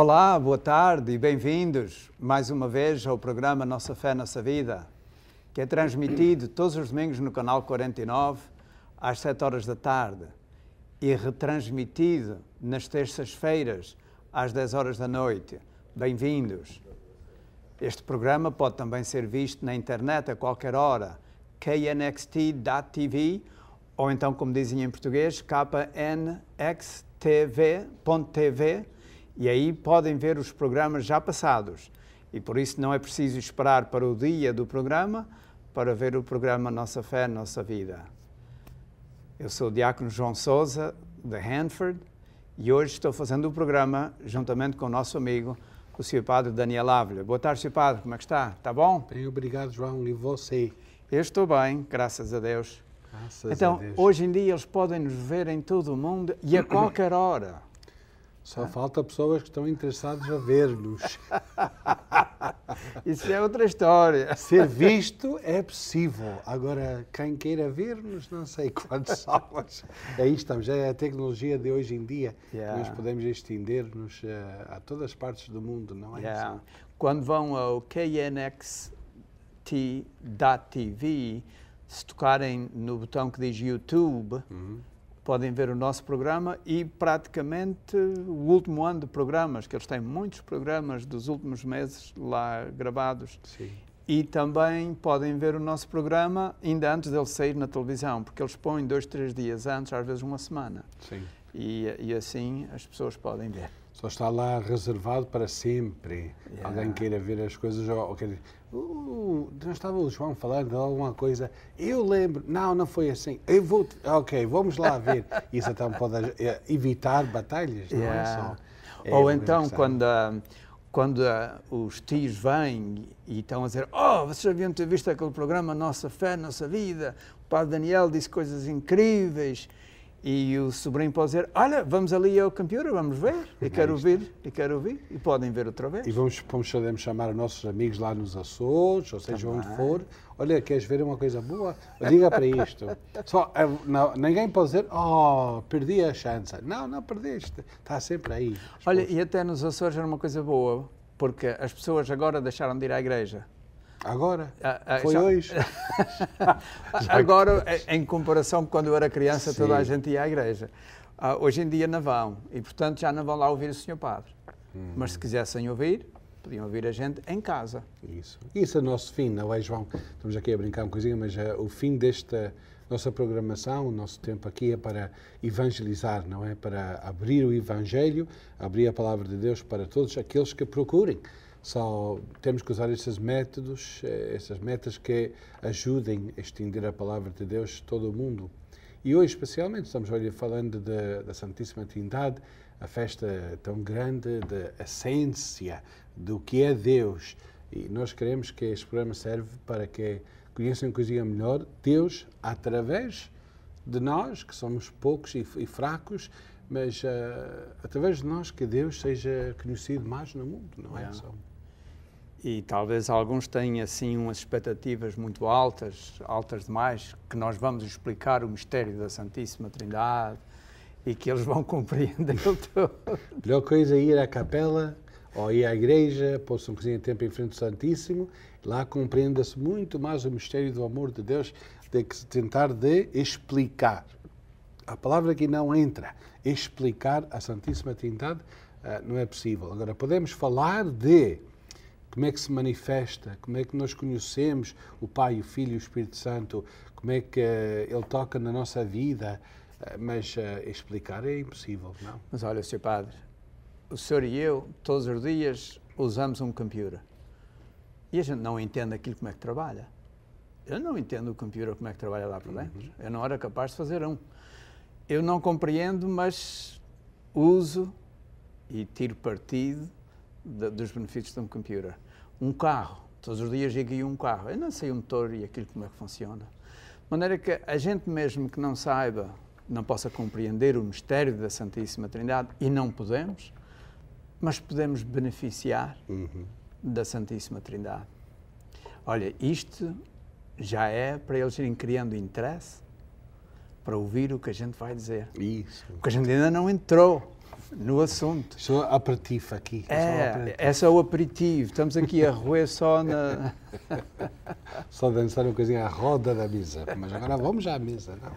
Olá, boa tarde e bem-vindos mais uma vez ao programa Nossa Fé, Nossa Vida, que é transmitido todos os domingos no canal 49 às 7 horas da tarde e retransmitido nas terças-feiras às 10 horas da noite. Bem-vindos. Este programa pode também ser visto na internet a qualquer hora, knxt.tv ou então, como dizem em português, knxtv.tv e aí podem ver os programas já passados. E por isso não é preciso esperar para o dia do programa para ver o programa Nossa Fé, Nossa Vida. Eu sou o Diácono João Souza, de Hanford, e hoje estou fazendo o programa juntamente com o nosso amigo, o Sr. Padre Daniel Ávila. Boa tarde, Sr. Padre, como é que está? Está bom? Bem, obrigado, João. E você? Eu estou bem, graças a Deus. Graças então, a Deus. hoje em dia eles podem nos ver em todo o mundo e a qualquer hora. Só falta pessoas que estão interessadas a ver-nos. Isso é outra história. Ser visto é possível. Agora, quem queira ver-nos, não sei quantos somos. Aí estamos. É a tecnologia de hoje em dia. Yeah. Nós podemos estender-nos uh, a todas as partes do mundo, não é? Yeah. isso? Quando vão ao knxt.tv, se tocarem no botão que diz YouTube, Uhum. Podem ver o nosso programa e praticamente o último ano de programas, que eles têm muitos programas dos últimos meses lá gravados. Sim. E também podem ver o nosso programa ainda antes dele sair na televisão, porque eles põem dois, três dias antes, às vezes uma semana. Sim. E, e assim as pessoas podem ver. Só está lá reservado para sempre. Yeah. Alguém queira ver as coisas ou, ou. Uh, não estava o João falando de alguma coisa. Eu lembro. Não, não foi assim. Eu vou. Ok, vamos lá ver. Isso então pode eh, evitar batalhas, não é só. É Ou então, quando, quando os tios vêm e estão a dizer: Oh, vocês já ter visto aquele programa Nossa Fé, Nossa Vida. O Padre Daniel disse coisas incríveis. E o sobrinho pode dizer: Olha, vamos ali ao computer, vamos ver. E quero ouvir, e quero ouvir. E podem ver outra vez. E vamos, vamos podemos chamar os nossos amigos lá nos Açores, ou seja, onde Também. for. Olha, queres ver uma coisa boa? Liga para isto. Só, eh, não, ninguém pode dizer, oh, perdi a chance. Não, não perdeste. Está sempre aí. Olha, e até nos Açores era uma coisa boa, porque as pessoas agora deixaram de ir à igreja. Agora? Ah, ah, Foi já- hoje? Agora, em- em comparação com quando eu era criança, toda a Sim. gente ia à igreja. Ah, hoje em dia não vão e, portanto, já não vão lá ouvir o Senhor Padre. Hum. Mas se quisessem ouvir, podiam ouvir a gente em casa. Isso. Isso é o nosso fim, não é, João? Estamos aqui a brincar um coisinha, mas eh, o fim desta nossa programação, o nosso tempo aqui é para evangelizar, não é? Para abrir o Evangelho, abrir a palavra de Deus para todos aqueles que procurem. Só temos que usar esses métodos, eh, essas metas que ajudem a estender a palavra de Deus todo o mundo. E hoje, especialmente, estamos olha, falando de- da Santíssima Trindade, a festa tão grande da essência do que é Deus. E nós queremos que este programa serve para que conheçam coisinha melhor Deus através de nós, que somos poucos e, e fracos, mas ah, através de nós que Deus seja conhecido mais no mundo, não é? Yeah. Só. E talvez alguns tenham assim umas expectativas muito altas, altas demais, que nós vamos explicar o mistério da Santíssima Trindade e que eles vão compreender todo. Melhor coisa é ir à capela ou ir à igreja, possam cozinhar tempo em frente ao Santíssimo, lá compreenda-se muito mais o mistério do amor de Deus do que tentar de explicar. A palavra aqui não entra. Explicar a Santíssima Trindade ah, não é possível. Agora, podemos falar de como é que se manifesta, como é que nós conhecemos o Pai, o Filho e o Espírito Santo, como é que eh, Ele toca na nossa vida, eh, mas eh, explicar é impossível, não? Mas olha, Sr. Padre, o senhor e eu, todos os dias, usamos um computer. E a gente não entende aquilo como é que trabalha. Eu não entendo o computer como é que trabalha lá por dentro. Eu não era capaz de fazer um. Eu não compreendo, mas uso e tiro partido de- dos benefícios de um computer. Um carro, todos os dias guio um carro. Eu não sei o motor e aquilo como é que funciona. De maneira que a gente mesmo que não saiba, não possa compreender o mistério da Santíssima Trindade, e não podemos, mas podemos beneficiar Uhum. da Santíssima Trindade. Olha, isto já é para eles irem criando interesse para ouvir o que a gente vai dizer. Isso. Porque a gente ainda não entrou no assunto. Sou aperitivo aqui. É, é só o aperitivo. Estamos aqui a roer só na. só dançar uma coisinha à roda da mesa. Mas agora vamos já à mesa, não?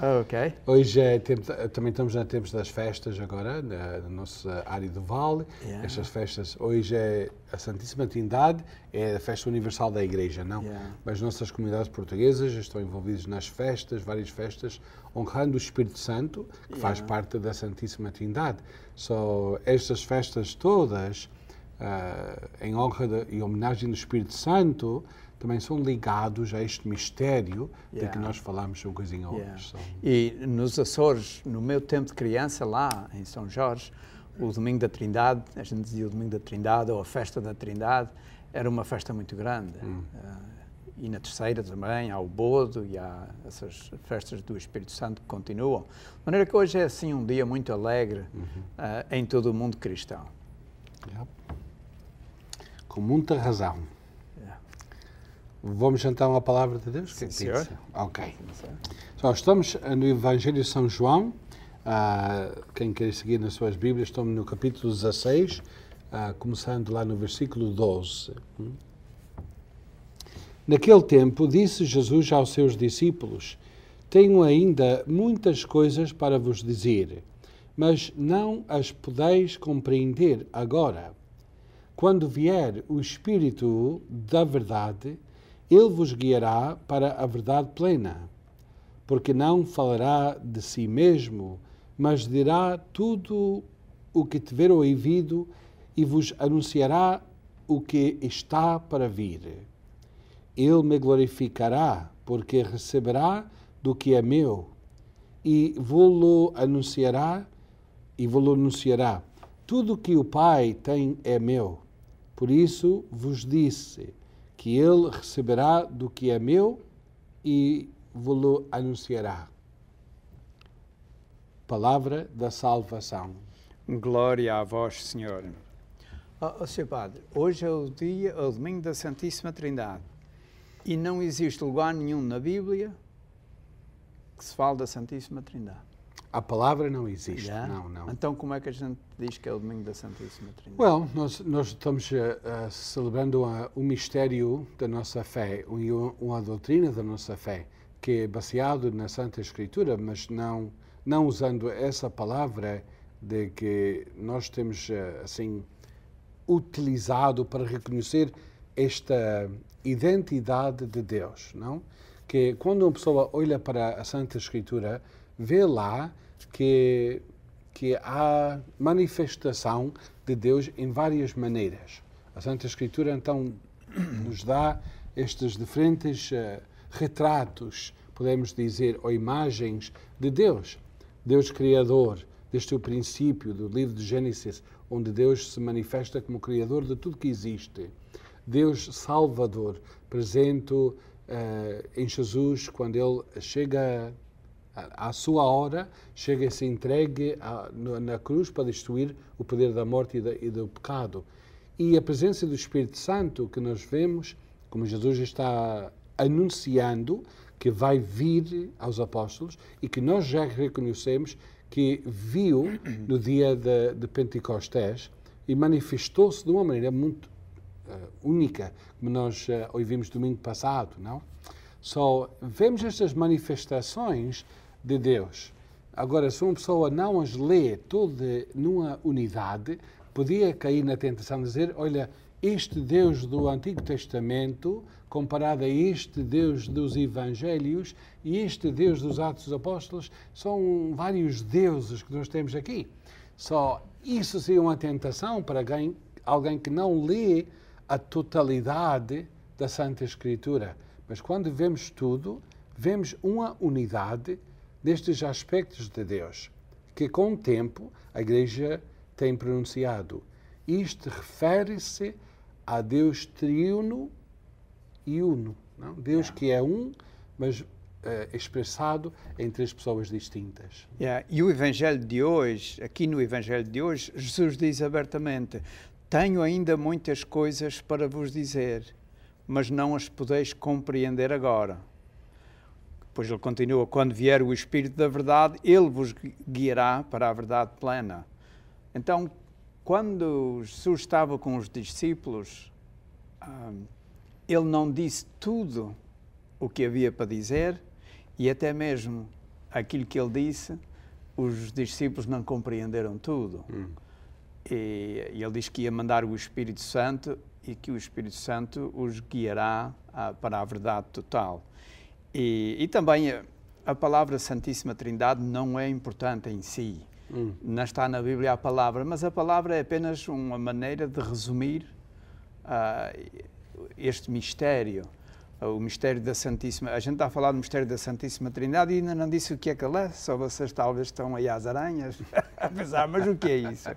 Ok. Hoje é tempo, também estamos na tempos das festas agora, na, na nossa área do Vale. Yeah. Estas festas, hoje é a Santíssima Trindade, é a festa universal da Igreja, não? Yeah. Mas nossas comunidades portuguesas estão envolvidas nas festas, várias festas, honrando o Espírito Santo, que yeah. faz parte da Santíssima Trindade. Só so, estas festas todas, uh, em honra e homenagem do Espírito Santo, também são ligados a este mistério yeah. de que nós falamos um coisinha yeah. hoje. E nos Açores, no meu tempo de criança, lá em São Jorge, o Domingo da Trindade, a gente dizia o Domingo da Trindade ou a Festa da Trindade, era uma festa muito grande. Hum. Uh, e na terceira também há o Bodo e há essas festas do Espírito Santo que continuam. De maneira que hoje é assim um dia muito alegre uhum. uh, em todo o mundo cristão. Yep. Com muita razão. Vamos jantar uma palavra de Deus? Sim, senhor. Ok. Sim, estamos no Evangelho de São João. Uh, quem quer seguir nas suas Bíblias, estamos no capítulo 16, uh, ah, começando lá no versículo 12. Naquele tempo, disse Jesus aos seus discípulos: Tenho ainda muitas coisas para vos dizer, mas não as podeis compreender agora. Quando vier o Espírito da Verdade, ele vos guiará para a verdade plena, porque não falará de si mesmo, mas dirá tudo o que tiver ouvido e vos anunciará o que está para vir. Ele me glorificará, porque receberá do que é meu, e vou-lo anunciará, e vou-lo anunciará. Tudo o que o Pai tem é meu. Por isso vos disse, que ele receberá do que é meu e vos anunciará. Palavra da salvação. Glória a vós, Senhor. Oh, oh, Sr. Padre, hoje é o dia, é o domingo da Santíssima Trindade e não existe lugar nenhum na Bíblia que se fale da Santíssima Trindade. A palavra não existe, yeah? não, não. Então como é que a gente diz que é o domingo da Santíssima Trindade? Well, nós, nós estamos uh, celebrando uh, o mistério da nossa fé, um, uma doutrina da nossa fé, que é baseado na Santa Escritura, mas não, não usando essa palavra de que nós temos, uh, assim, utilizado para reconhecer esta identidade de Deus, não? Que quando uma pessoa olha para a Santa Escritura, vê lá que, que há manifestação de Deus em várias maneiras. A Santa Escritura, então, nos dá estes diferentes uh, retratos, podemos dizer, ou imagens de Deus. Deus Criador, desde o princípio do livro de Gênesis, onde Deus se manifesta como Criador de tudo que existe. Deus Salvador, presente uh, em Jesus, quando Ele chega à sua hora, chega-se entregue a, na cruz para destruir o poder da morte e, da, e, do pecado. E a presença do Espírito Santo que nós vemos, como Jesus está anunciando que vai vir aos apóstolos e que nós já reconhecemos que viu no dia de, de Pentecostés e manifestou-se de uma maneira muito uh, única, como nós uh, ouvimos domingo passado, não? Só vemos estas manifestações de Deus. Agora, se uma pessoa não as lê toda numa unidade, podia cair na tentação de dizer: olha, este Deus do Antigo Testamento, comparado a este Deus dos Evangelhos e este Deus dos Atos dos Apóstolos, são vários deuses que nós temos aqui. Só isso seria uma tentação para alguém, alguém que não lê a totalidade da Santa Escritura. Mas quando vemos tudo, vemos uma unidade destes aspectos de Deus, que com o tempo a Igreja tem pronunciado. Isto refere-se a Deus triuno e uno. Não? Deus que é um, mas uh, expressado em três pessoas distintas. Yeah. E o Evangelho de hoje, aqui no Evangelho de hoje, Jesus diz abertamente: Tenho ainda muitas coisas para vos dizer, mas não as podeis compreender agora. Depois ele continua: quando vier o Espírito da Verdade, ele vos guiará para a verdade plena. Então, quando Jesus estava com os discípulos, um, ele não disse tudo o que havia para dizer e até mesmo aquilo que ele disse, os discípulos não compreenderam tudo. Hum. E, e, ele diz que ia mandar o Espírito Santo e que o Espírito Santo os guiará a, para a verdade total. E, e, também a palavra Santíssima Trindade não é importante em si. Hum. Não está na Bíblia a palavra, mas a palavra é apenas uma maneira de resumir uh, este mistério o mistério da Santíssima. A gente está a falar do mistério da Santíssima Trindade e ainda não disse o que é que ele é, só vocês talvez estão aí às aranhas a pensar, mas o que é isso?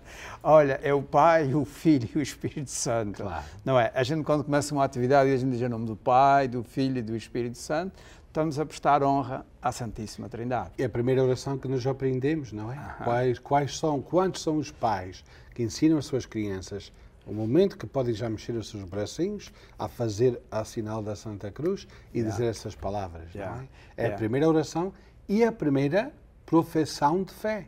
Olha, é o Pai, o Filho e o Espírito Santo. Claro. Não é? A gente, quando começa uma atividade a gente diz o nome do Pai, do Filho e do Espírito Santo, estamos a prestar honra à Santíssima Trindade. É a primeira oração que nós aprendemos, não é? Quais, quais são, quantos são os pais que ensinam as suas crianças o momento que podem já mexer os seus bracinhos a fazer a sinal da Santa Cruz e yeah. dizer essas palavras. Yeah. É, é yeah. a primeira oração e a primeira profissão de fé.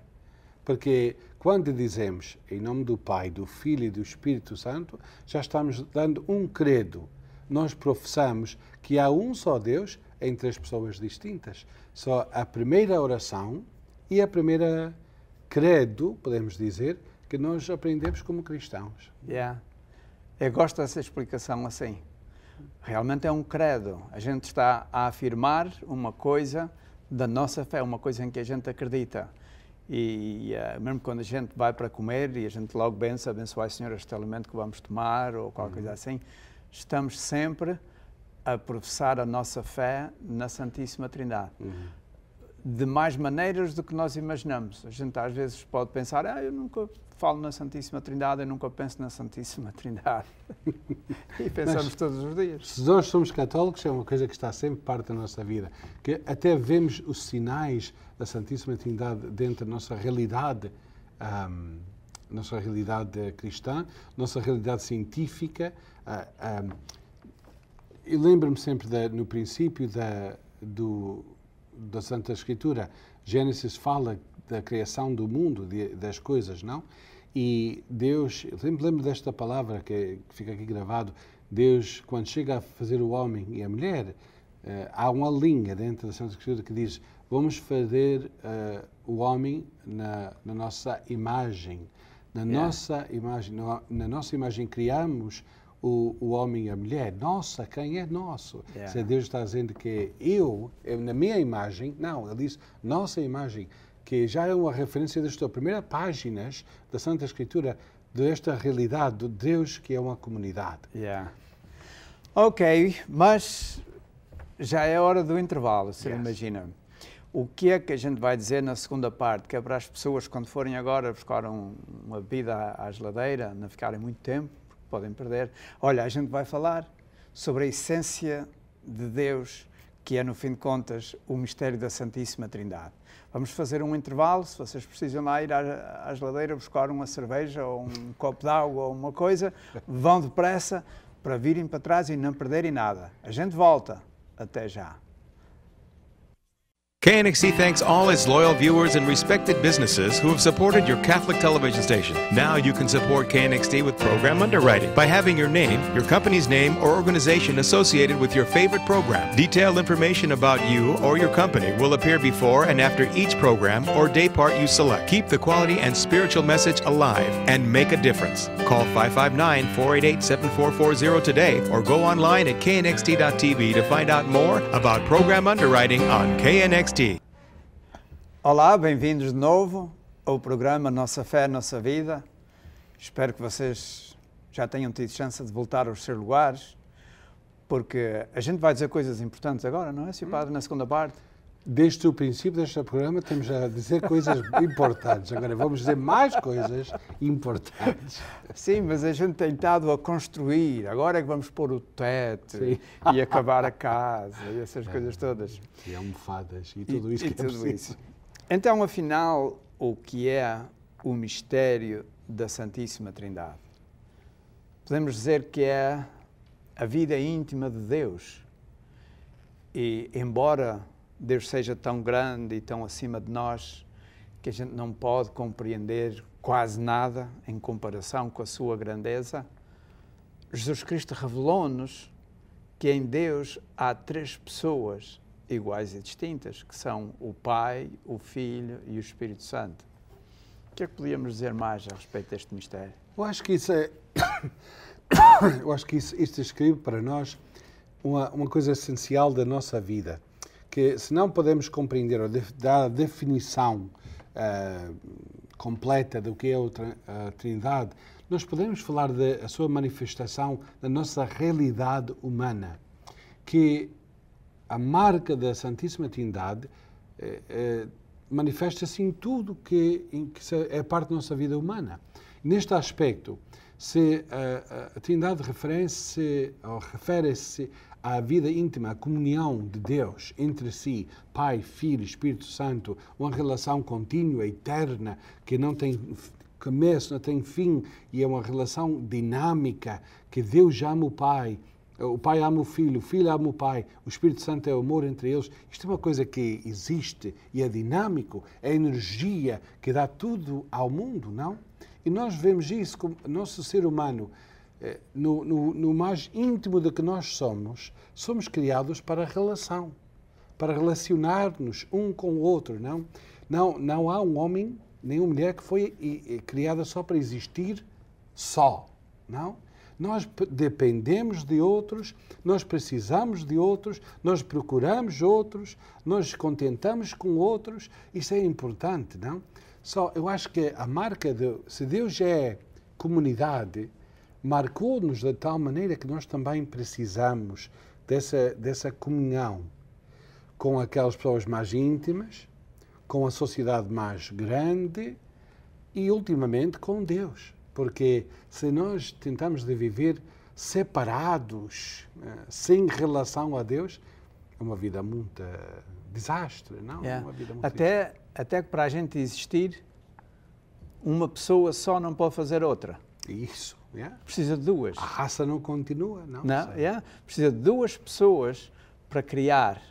Porque quando dizemos em nome do Pai, do Filho e do Espírito Santo, já estamos dando um credo. Nós professamos que há um só Deus em três pessoas distintas. Só a primeira oração e a primeira credo, podemos dizer, que nós aprendemos como cristãos. Yeah. Eu gosto dessa explicação assim. Realmente é um credo. A gente está a afirmar uma coisa da nossa fé, uma coisa em que a gente acredita. E uh, mesmo quando a gente vai para comer e a gente logo bença, abençoa, Senhor, este alimento que vamos tomar ou qualquer uhum. coisa assim, estamos sempre a professar a nossa fé na Santíssima Trindade. Uhum. De mais maneiras do que nós imaginamos. A gente às vezes pode pensar, ah, eu nunca falo na Santíssima Trindade, eu nunca penso na Santíssima Trindade. e pensamos Mas, todos os dias. Se nós somos católicos, é uma coisa que está sempre parte da nossa vida. Que até vemos os sinais da Santíssima Trindade dentro da nossa realidade, um, nossa realidade cristã, nossa realidade científica. Uh, um, eu lembro-me sempre, de, no princípio da, do, da Santa Escritura, Gênesis fala da criação do mundo, de, das coisas, não? E Deus, eu sempre lembro desta palavra que, que, fica aqui gravado, Deus, quando chega a fazer o homem e a mulher, uh, há uma linha dentro da Santa Escritura que diz, vamos fazer uh, o homem na, na, nossa imagem. Na yeah. nossa imagem, na, na nossa imagem criamos o, o homem e a mulher. Nossa, quem é nosso? Yeah. Se Deus está dizendo que eu, eu, na minha imagem, não, ele diz nossa imagem que já é uma referência das primeiras páginas da Santa Escritura desta realidade de Deus que é uma comunidade. Yeah. Ok, mas já é hora do intervalo, se yes. imagina. O que é que a gente vai dizer na segunda parte? Que é para as pessoas, quando forem agora buscar um, uma bebida à, geladeira, não ficarem muito tempo, podem perder. Olha, a gente vai falar sobre a essência de Deus, que é, no fim de contas, o mistério da Santíssima Trindade. Vamos fazer um intervalo, se vocês precisam lá ir à, à geladeira buscar uma cerveja ou um copo de água ou uma coisa, vão depressa para virem para trás e não perderem nada. A gente volta. Até já. KNXT thanks all its loyal viewers and respected businesses who have supported your Catholic television station. Now you can support KNXT with program underwriting by having your name, your company's name, or organization associated with your favorite program. Detailed information about you or your company will appear before and after each program or day part you select. Keep the quality and spiritual message alive and make a difference. Call 559 488 7440 today or go online at knxt.tv to find out more about program underwriting on KNXT. Olá, bem-vindos de novo ao programa Nossa Fé, Nossa Vida. Espero que vocês já tenham tido chance de voltar aos seus lugares, porque a gente vai dizer coisas importantes agora, não é, Sr. Padre, na segunda parte? Desde o princípio deste programa temos a dizer coisas importantes. Agora vamos dizer mais coisas importantes. Sim, mas a gente tem estado a construir. Agora é que vamos pôr o teto Sim. e acabar a casa e essas é, coisas todas. E almofadas e tudo isso e, que e é tudo isso. Então, afinal, o que é o mistério da Santíssima Trindade? Podemos dizer que é a vida íntima de Deus. E, embora Deus seja tão grande e tão acima de nós que a gente não pode compreender quase nada em comparação com a sua grandeza, Jesus Cristo revelou-nos que em Deus há três pessoas iguais e distintas, que são o Pai, o Filho e o Espírito Santo. O que é que podíamos dizer mais a respeito deste mistério? Eu acho que isso é. Eu acho que isso, isto escreve para nós uma, uma coisa essencial da nossa vida. Que se não podemos compreender ou dar a definição uh, completa do que é a Trindade, nós podemos falar da sua manifestação da nossa realidade humana. Que a marca da Santíssima Trindade eh, eh, manifesta-se em tudo que, em que é parte da nossa vida humana. Neste aspecto, se a, a, Trindade refere-se refere à vida íntima, à comunhão de Deus entre si, Pai, Filho, Espírito Santo, uma relação contínua, eterna, que não tem começo, não tem fim, e é uma relação dinâmica, que Deus ama o Pai, o Pai ama o Filho, o Filho ama o Pai, o Espírito Santo é o amor entre eles. Isto é uma coisa que existe e é dinâmico, é energia que dá tudo ao mundo, não? E nós vemos isso como nosso ser humano, no, no, no mais íntimo do que nós somos, somos criados para relação, para relacionar-nos um com o outro, não? Não, não há um homem nem uma mulher que foi criada só para existir só, não? Nós dependemos de outros, nós precisamos de outros, nós procuramos outros, nós contentamos com outros. Isso é importante, não? Só eu acho que a marca de se Deus é comunidade, marcou-nos de tal maneira que nós também precisamos dessa dessa comunhão com aquelas pessoas mais íntimas, com a sociedade mais grande e ultimamente com Deus. Porque se nós tentamos de viver separados, eh, sem relação a Deus, é uma vida muito eh, desastre, não? Yeah. Uma vida muito até, até que para a gente existir, uma pessoa só não pode fazer outra. Isso. Yeah. Precisa de duas. A raça não continua, não? Não, yeah. precisa de duas pessoas para criar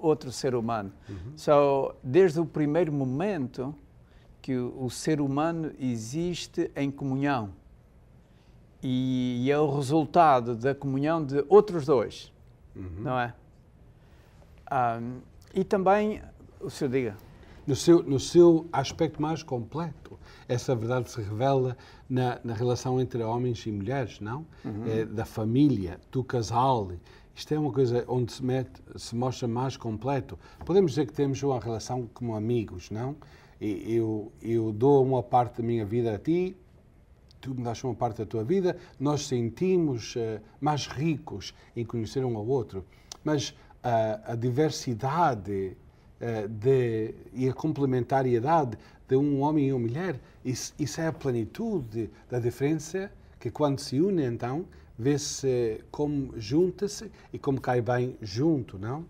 outro ser humano. Uhum. So, desde o primeiro momento, que o, o ser humano existe em comunhão. E, e, é o resultado da comunhão de outros dois, uhum. não é? Um, e também, o senhor diga. No seu, no seu aspecto mais completo, essa verdade se revela na, na relação entre homens e mulheres, não? Uhum. É, da família, do casal. Isto é uma coisa onde se, mete, se mostra mais completo. Podemos dizer que temos uma relação como amigos, não? eu, eu dou uma parte da minha vida a ti, tu me das uma parte da tua vida, nós sentimos uh, mais ricos em conhecer um ao outro. Mas uh, a diversidade de, e a complementariedade de um homem e uma mulher, isso, isso é a plenitude da diferença que quando se une então vê-se como junta-se e como cai bem junto, não?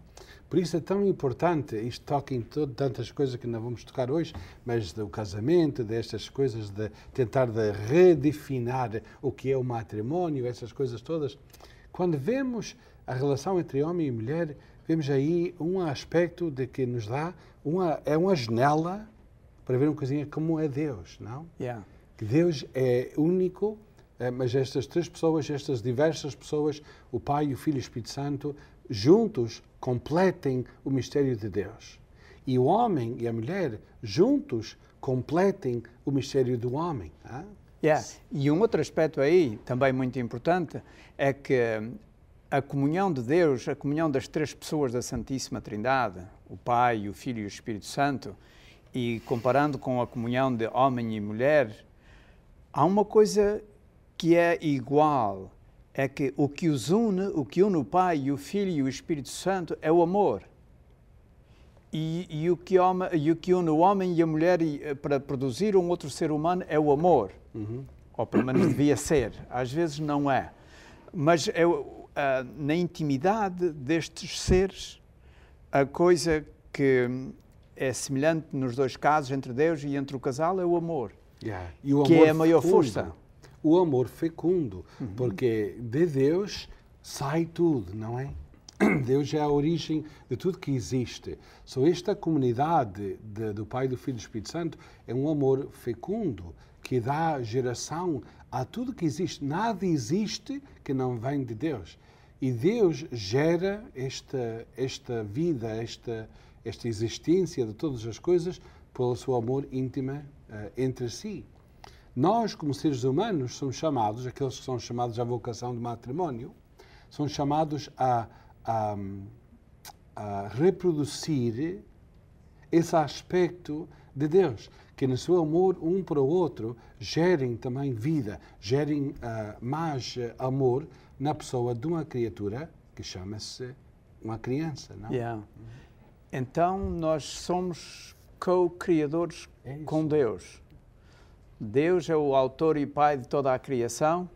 Por isso é tão importante, isto toca em todo, tantas coisas que não vamos tocar hoje, mas do casamento, destas coisas de tentar de redefinir o que é o matrimónio, essas coisas todas. Quando vemos a relação entre homem e mulher, vemos aí um aspecto de que nos dá uma é uma janela para ver uma coisinha como é Deus, não? Yeah. Que Deus é único, eh, mas estas três pessoas, estas diversas pessoas, o Pai, o Filho e o Espírito Santo, juntos completem o mistério de Deus. E o homem e a mulher juntos completem o mistério do homem. Ah? Yeah. E um outro aspecto aí, também muito importante, é que a comunhão de Deus, a comunhão das três pessoas da Santíssima Trindade, o Pai, o Filho e o Espírito Santo, e comparando com a comunhão de homem e mulher, há uma coisa que é igual é que o que os une, o que une o Pai, o Filho e o Espírito Santo é o amor. E, e, o, que e o que une o homem e a mulher eh, para produzir um outro ser humano é o amor. Uhum. Ou pelo menos devia ser. Às vezes não é. Mas é, na intimidade destes seres, a coisa que é semelhante nos dois casos, entre Deus e entre o casal, é o amor. Yeah. O amor que é a maior força o amor fecundo, uhum. porque de Deus sai tudo, não é? Deus é a origem de tudo que existe. Só esta comunidade de, do Pai, do Filho e do Espírito Santo é um amor fecundo que dá geração a tudo que existe. Nada existe que não vem de Deus. E Deus gera esta, esta vida, esta, esta existência de todas as coisas pelo seu amor íntimo uh, entre si. Nós, como seres humanos, somos chamados, aqueles que são chamados à vocação de matrimónio, são chamados a, a, a reproduzir esse aspecto de Deus, que no seu amor um para o outro gerem também vida, gerem uh, mais amor na pessoa de uma criatura que chama-se uma criança, não? Yeah. Então nós somos co-criadores é com Deus. Deus é o autor e pai de toda a criação,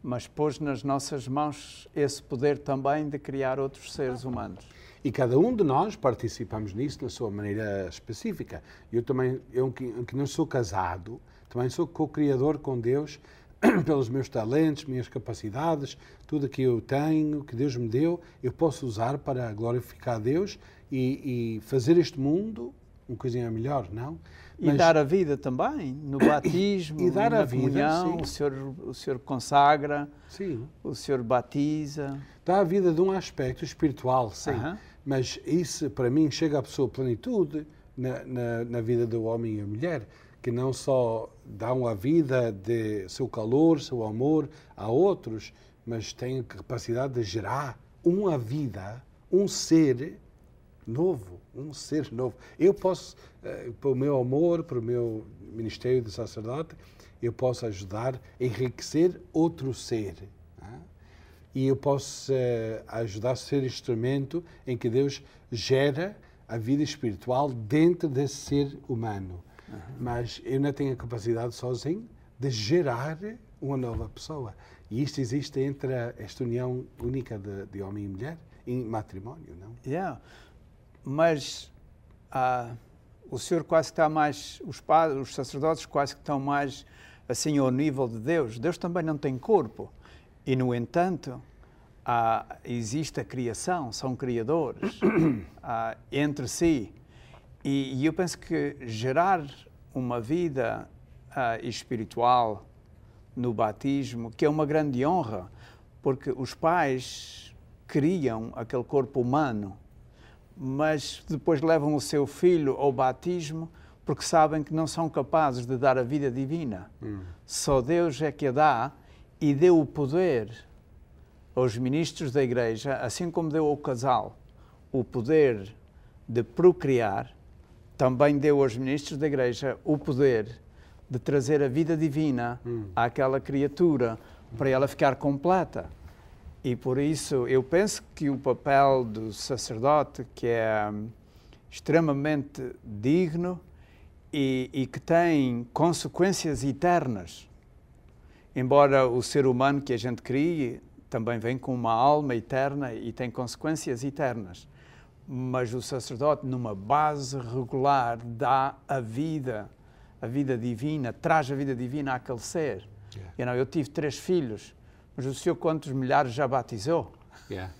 mas pôs nas nossas mãos esse poder também de criar outros seres humanos. E cada um de nós participamos nisso na sua maneira específica. Eu também, eu que, que não sou casado, também sou co-criador com Deus pelos meus talentos, minhas capacidades, tudo que eu tenho, que Deus me deu, eu posso usar para glorificar Deus e, e fazer este mundo uma coisinha melhor, não? Mas... E dar a vida também, no batismo, e, dar na a comunhão, vida, o senhor, o senhor consagra, sim. o senhor batiza. Dá a vida de um aspecto espiritual, sim. Uh -huh. Mas isso, para mim, chega à pessoa plenitude na, na, na, vida do homem e a mulher, que não só dão a vida de seu calor, seu amor a outros, mas têm capacidade de gerar uma vida, um ser novo, um ser novo. Eu posso, uh, para o meu amor, para o meu ministério de sacerdote, eu posso ajudar a enriquecer outro ser. E eu posso uh, ajudar a ser instrumento em que Deus gera a vida espiritual dentro desse ser humano. Uhum. Mas eu não tenho a capacidade sozinho de gerar uma nova pessoa. E isto existe entre esta união única de, de homem e mulher em matrimónio, não? Yeah mas ah, o senhor quase que está mais, os padres, os sacerdotes quase que estão mais assim ao nível de Deus. Deus também não tem corpo e, no entanto, ah, existe a criação, são criadores ah, entre si. E, e, eu penso que gerar uma vida ah, espiritual no batismo, que é uma grande honra, porque os pais criam aquele corpo humano mas depois levam o seu filho ao batismo porque sabem que não são capazes de dar a vida divina. Hum. Só Deus é que a dá e deu o poder aos ministros da igreja, assim como deu ao casal o poder de procriar, também deu aos ministros da igreja o poder de trazer a vida divina hum. àquela criatura para ela ficar completa. E por isso eu penso que o papel do sacerdote, que é hum, extremamente digno e, e, que tem consequências eternas, embora o ser humano que a gente crie também vem com uma alma eterna e tem consequências eternas, mas o sacerdote, numa base regular, dá a vida, a vida divina, traz a vida divina àquele ser. Yeah. You know, eu tive três filhos mas o senhor quantos milhares já batizou? Yeah.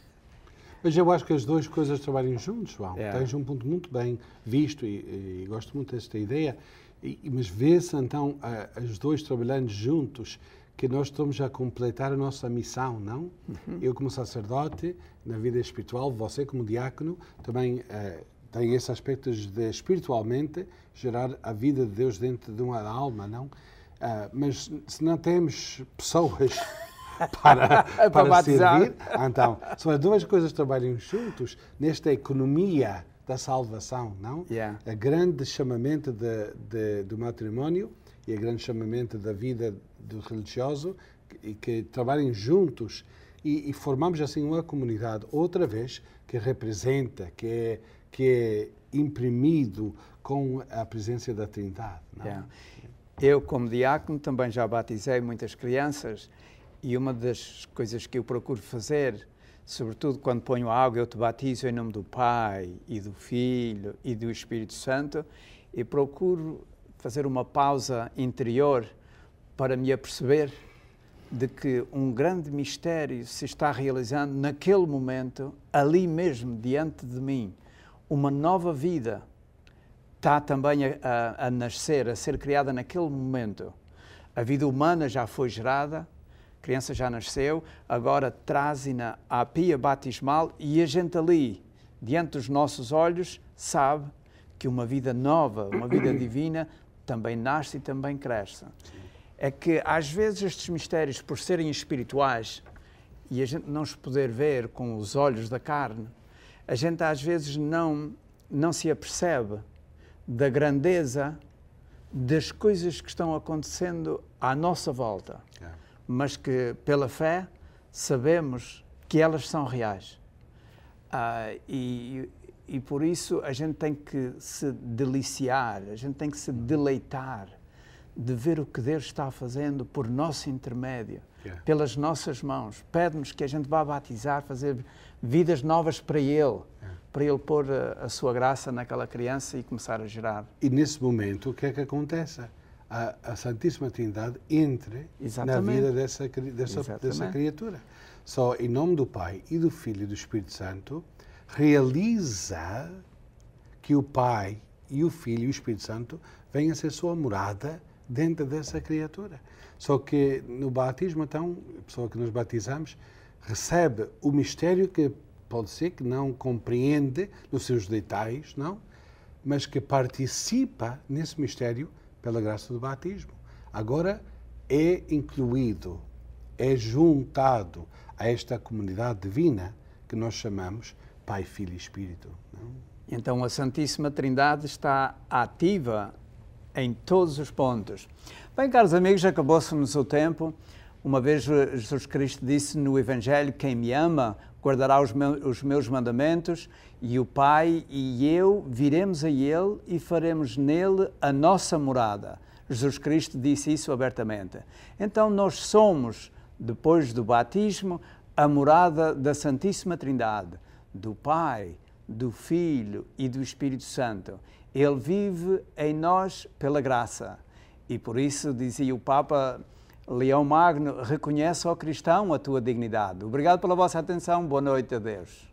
Mas eu acho que as duas coisas trabalham juntos, João. Yeah. Tens um ponto muito bem visto e, e gosto muito desta ideia. E, mas vê-se então a, as dois trabalhando juntos que nós estamos a completar a nossa missão, não? Uhum. Eu como sacerdote, na vida espiritual, você como diácono, também uh, tem esse aspecto de espiritualmente gerar a vida de Deus dentro de uma alma, não? Uh, mas se não temos pessoas para, para, para servir. Então, são as duas coisas que trabalham juntos nesta economia da salvação, não? Yeah. A grande chamamento de, de, do matrimónio e a grande chamamento da vida do religioso e que trabalhem juntos e, e, formamos assim uma comunidade outra vez que representa, que é que é imprimido com a presença da Trindade. Yeah. Eu, como diácono, também já batizei muitas crianças e uma das coisas que eu procuro fazer, sobretudo quando ponho água, eu te batizo em nome do Pai e do Filho e do Espírito Santo, e procuro fazer uma pausa interior para me aperceber de que um grande mistério se está realizando naquele momento, ali mesmo, diante de mim. Uma nova vida está também a, a, a nascer, a ser criada naquele momento. A vida humana já foi gerada, a criança já nasceu, agora trazem-na à pia batismal e a gente ali, diante dos nossos olhos, sabe que uma vida nova, uma vida divina, também nasce e também cresce. É que às vezes estes mistérios, por serem espirituais e a gente não os poder ver com os olhos da carne, a gente às vezes não, não se apercebe da grandeza das coisas que estão acontecendo à nossa volta, é. mas que pela fé sabemos que elas são reais. Ah, e, e por isso a gente tem que se deliciar, a gente tem que se deleitar de ver o que Deus está fazendo por nosso intermédio, yeah. pelas nossas mãos. Pede-nos que a gente vá batizar, fazer vidas novas para Ele, yeah. para Ele pôr a, a, sua graça naquela criança e começar a gerar. E nesse momento, o que é que acontece? A, a Santíssima Trindade entre Exatamente. na vida dessa, dessa, dessa criatura. Só em nome do Pai e do Filho e do Espírito Santo realiza que o Pai e o Filho e o Espírito Santo venham a ser sua morada dentro dessa criatura. Só que no batismo, então, a pessoa que nos batizamos recebe o mistério que pode ser que não compreende nos seus detalhes, não, mas que participa nesse mistério pela graça do batismo. Agora é incluído, é juntado a esta comunidade divina que nós chamamos Pai, Filho e Espírito. Não? Então a Santíssima Trindade está ativa em todos os pontos. Bem, caros amigos, acabou-se-nos o tempo. Uma vez Jesus Cristo disse no Evangelho: Quem me ama guardará os meus, os meus mandamentos, e o Pai e eu viremos a Ele e faremos nele a nossa morada. Jesus Cristo disse isso abertamente. Então, nós somos, depois do batismo, a morada da Santíssima Trindade, do Pai, do Filho e do Espírito Santo. Ele vive em nós pela graça. E por isso, dizia o Papa Leão Magno, reconhece ao cristão a tua dignidade. Obrigado pela vossa atenção. Boa noite a Deus.